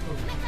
triple.